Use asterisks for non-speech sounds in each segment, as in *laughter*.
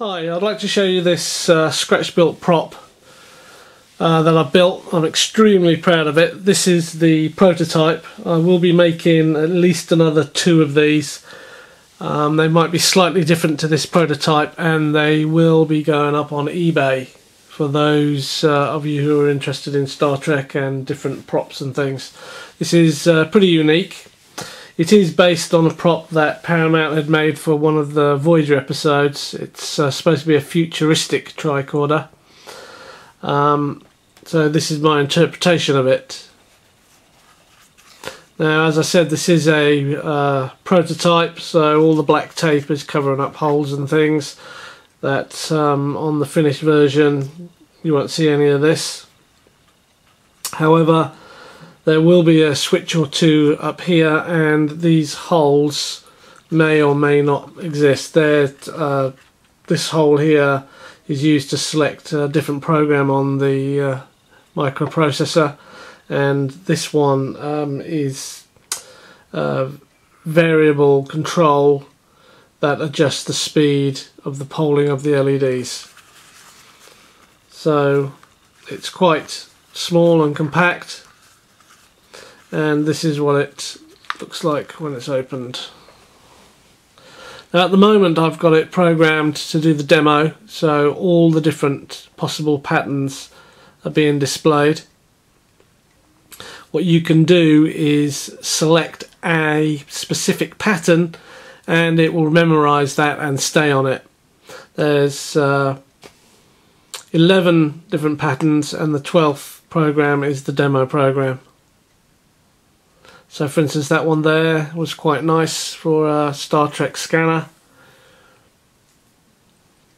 Hi, I'd like to show you this uh, scratch built prop uh, that I built. I'm extremely proud of it. This is the prototype. I will be making at least another two of these. Um, they might be slightly different to this prototype and they will be going up on eBay for those uh, of you who are interested in Star Trek and different props and things. This is uh, pretty unique. It is based on a prop that Paramount had made for one of the Voyager episodes. It's uh, supposed to be a futuristic tricorder. Um, so this is my interpretation of it. Now, as I said, this is a uh, prototype, so all the black tape is covering up holes and things. That um, on the finished version, you won't see any of this. However, there will be a switch or two up here and these holes may or may not exist. There, uh, this hole here is used to select a different program on the uh, microprocessor and this one um, is uh, variable control that adjusts the speed of the polling of the LEDs. So it's quite small and compact and this is what it looks like when it's opened. Now at the moment I've got it programmed to do the demo so all the different possible patterns are being displayed. What you can do is select a specific pattern and it will memorize that and stay on it. There's uh, 11 different patterns and the 12th program is the demo program. So for instance that one there was quite nice for a Star Trek scanner.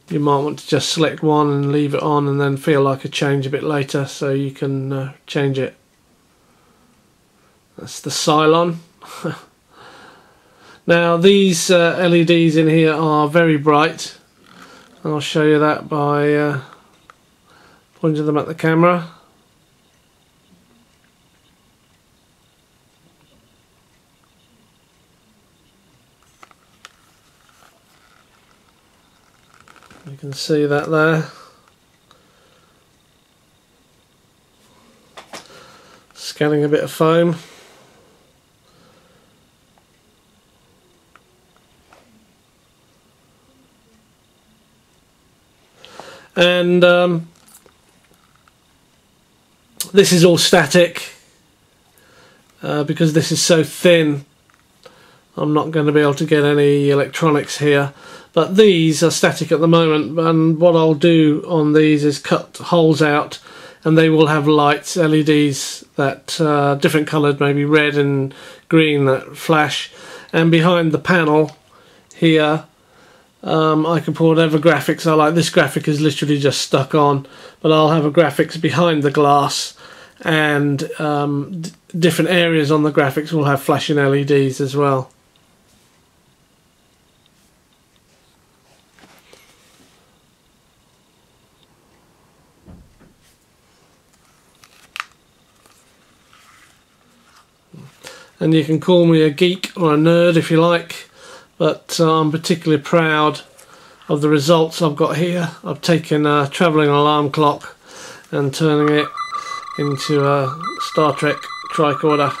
You might want to just select one and leave it on and then feel like a change a bit later so you can uh, change it. That's the Cylon. *laughs* now these uh, LEDs in here are very bright. I'll show you that by uh, pointing them at the camera. Can see that there. Scanning a bit of foam. And um, this is all static uh, because this is so thin I'm not going to be able to get any electronics here but these are static at the moment and what I'll do on these is cut holes out and they will have lights LEDs that uh, different coloured maybe red and green that flash. And behind the panel here um, I can put whatever graphics I like. This graphic is literally just stuck on but I'll have a graphics behind the glass and um, different areas on the graphics will have flashing LEDs as well and you can call me a geek or a nerd if you like but uh, I'm particularly proud of the results I've got here. I've taken a travelling alarm clock and turning it into a Star Trek tricorder.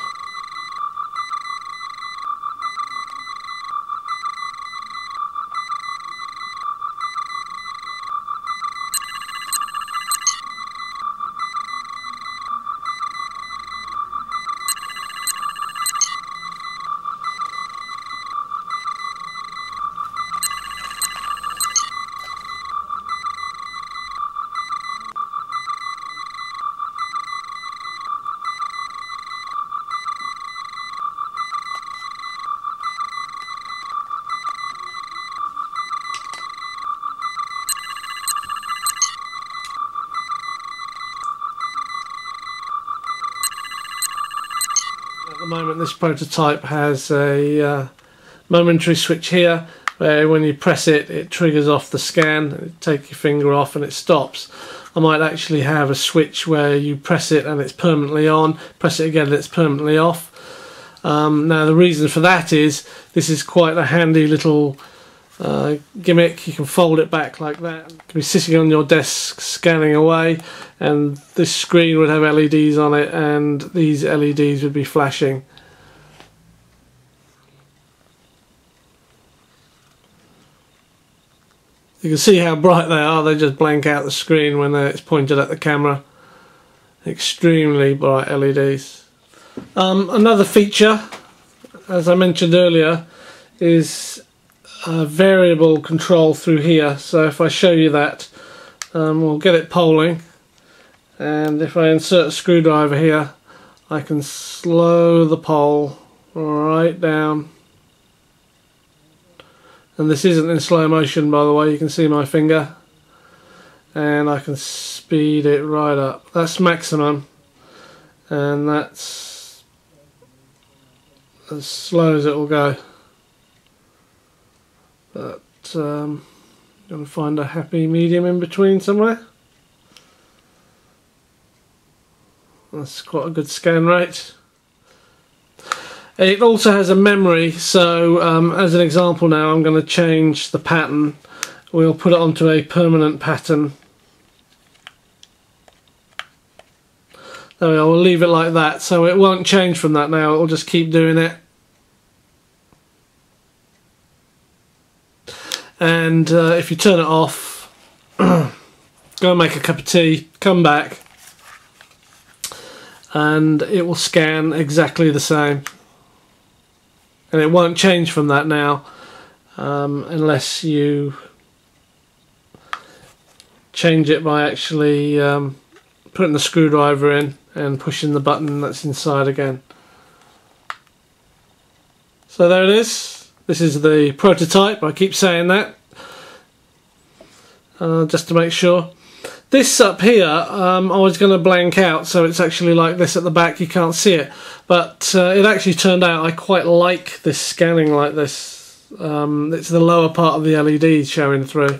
Moment this prototype has a uh, momentary switch here where when you press it it triggers off the scan take your finger off and it stops. I might actually have a switch where you press it and it's permanently on press it again and it's permanently off. Um, now the reason for that is this is quite a handy little uh, gimmick. You can fold it back like that. Can be sitting on your desk scanning away, and this screen would have LEDs on it, and these LEDs would be flashing. You can see how bright they are, they just blank out the screen when it's pointed at the camera. Extremely bright LEDs. Um, another feature, as I mentioned earlier, is variable control through here. So if I show you that, um, we'll get it polling. And if I insert a screwdriver here, I can slow the pole right down. And this isn't in slow motion by the way. You can see my finger. And I can speed it right up. That's maximum. And that's as slow as it will go um, going to find a happy medium in between somewhere that's quite a good scan rate it also has a memory, so um, as an example now I'm going to change the pattern. We'll put it onto a permanent pattern. There we are, we'll leave it like that, so it won't change from that now, it'll just keep doing it. And uh, if you turn it off, *clears throat* go and make a cup of tea, come back, and it will scan exactly the same and it won't change from that now um, unless you change it by actually um, putting the screwdriver in and pushing the button that's inside again. So there it is. This is the prototype. I keep saying that uh, just to make sure. This up here, um, I was going to blank out, so it's actually like this at the back, you can't see it. But uh, it actually turned out I quite like this scanning like this. Um, it's the lower part of the LED showing through.